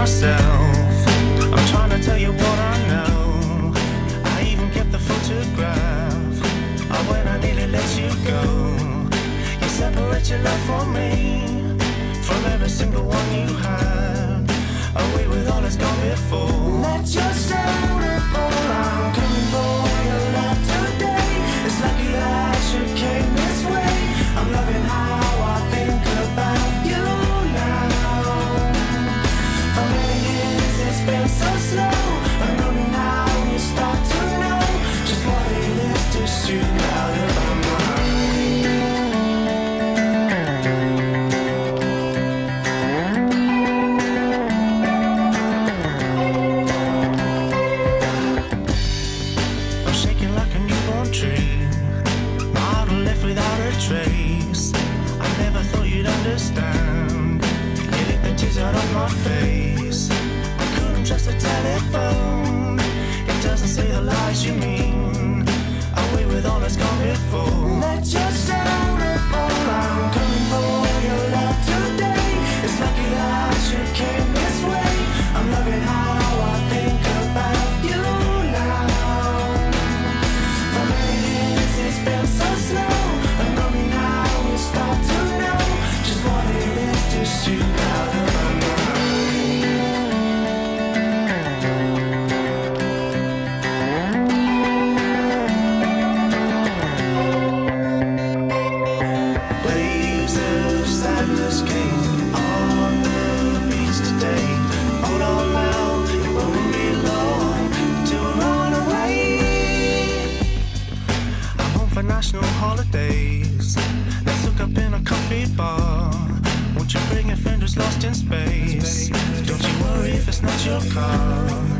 myself. I'm trying to tell you what I know. I even kept the photograph of when I nearly let you go. You separate your love for me from every single one you had. understand. the tears out of my face. I couldn't trust the telephone. for national holidays. Let's hook up in a coffee bar. Won't you bring your friend who's lost in space? Don't you worry if it's not your car.